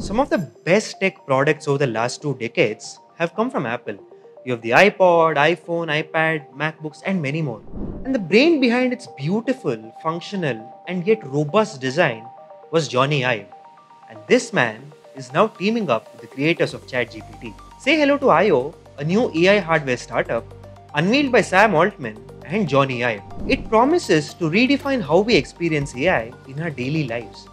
Some of the best tech products over the last two decades have come from Apple. You have the iPod, iPhone, iPad, MacBooks, and many more. And the brain behind its beautiful, functional, and yet robust design was Jony Ive. And this man is now teaming up with the creators of ChatGPT. Say hello to IO, a new AI hardware startup unveiled by Sam Altman and Jony Ive. It promises to redefine how we experience AI in our daily lives.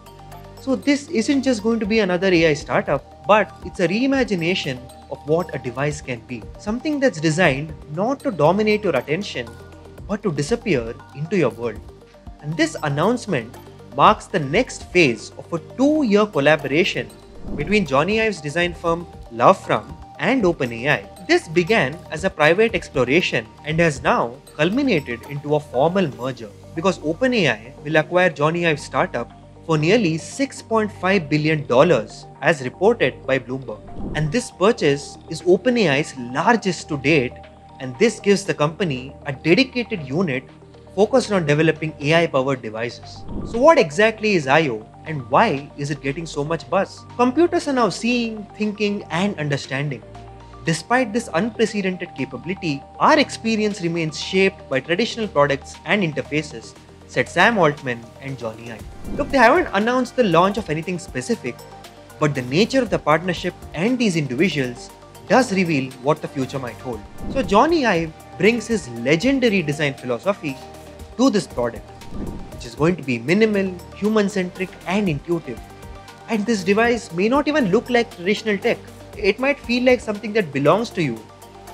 So this isn't just going to be another AI startup, but it's a reimagination of what a device can be. Something that's designed not to dominate your attention, but to disappear into your world. And this announcement marks the next phase of a two-year collaboration between Jony Ive's design firm Lovefrom and OpenAI. This began as a private exploration and has now culminated into a formal merger because OpenAI will acquire Jony Ive's startup for nearly $6.5 billion as reported by Bloomberg. And this purchase is OpenAI's largest to date and this gives the company a dedicated unit focused on developing AI-powered devices. So what exactly is I.O. and why is it getting so much buzz? Computers are now seeing, thinking and understanding. Despite this unprecedented capability, our experience remains shaped by traditional products and interfaces said Sam Altman and Jony Ive. Look, they haven't announced the launch of anything specific, but the nature of the partnership and these individuals does reveal what the future might hold. So Jony Ive brings his legendary design philosophy to this product, which is going to be minimal, human-centric and intuitive. And this device may not even look like traditional tech. It might feel like something that belongs to you,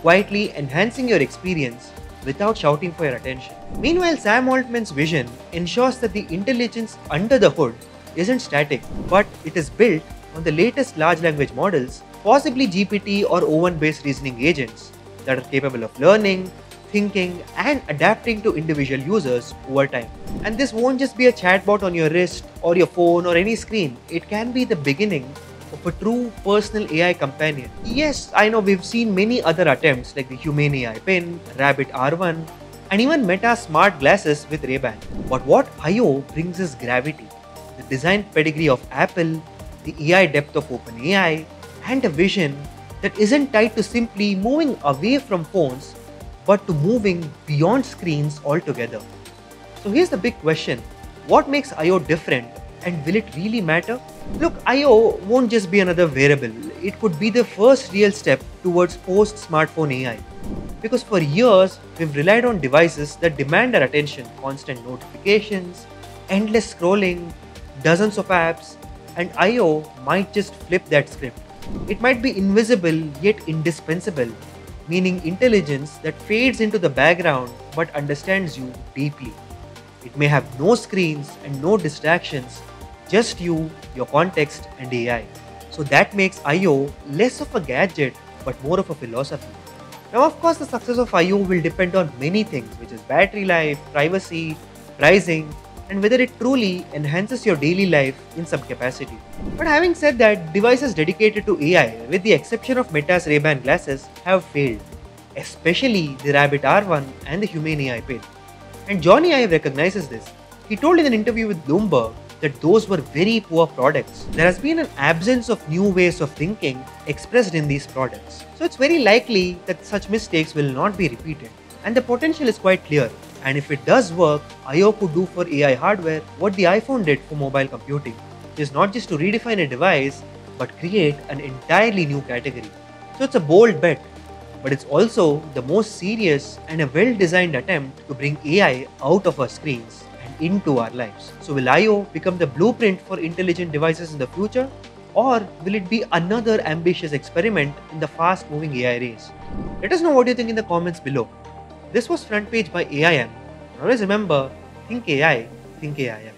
quietly enhancing your experience without shouting for your attention. Meanwhile, Sam Altman's vision ensures that the intelligence under the hood isn't static, but it is built on the latest large language models, possibly GPT or O1 based reasoning agents that are capable of learning, thinking, and adapting to individual users over time. And this won't just be a chatbot on your wrist or your phone or any screen, it can be the beginning of a true personal AI companion. Yes, I know we've seen many other attempts like the Humane AI Pin, Rabbit R1, and even Meta smart glasses with Ray-Ban. But what I.O. brings is gravity, the design pedigree of Apple, the AI depth of OpenAI, and a vision that isn't tied to simply moving away from phones but to moving beyond screens altogether. So here's the big question, what makes I.O. different and will it really matter? Look, I.O. won't just be another wearable. It could be the first real step towards post-smartphone AI. Because for years, we've relied on devices that demand our attention, constant notifications, endless scrolling, dozens of apps, and I.O. might just flip that script. It might be invisible yet indispensable, meaning intelligence that fades into the background but understands you deeply. It may have no screens and no distractions, just you, your context, and AI. So that makes I.O. less of a gadget but more of a philosophy. Now, of course, the success of I.O. will depend on many things, which is battery life, privacy, pricing, and whether it truly enhances your daily life in some capacity. But having said that, devices dedicated to AI, with the exception of Meta's Ray-Ban glasses, have failed, especially the Rabbit R1 and the Humane AI Pin. And Jony Ive recognizes this. He told in an interview with Bloomberg that those were very poor products. There has been an absence of new ways of thinking expressed in these products. So it's very likely that such mistakes will not be repeated. And the potential is quite clear. And if it does work, I.O. could do for AI hardware what the iPhone did for mobile computing. is not just to redefine a device, but create an entirely new category. So it's a bold bet, but it's also the most serious and a well-designed attempt to bring AI out of our screens into our lives. So will I.O. become the blueprint for intelligent devices in the future? Or will it be another ambitious experiment in the fast moving AI race? Let us know what you think in the comments below. This was Front Page by AIM. always remember, think AI, think AIM.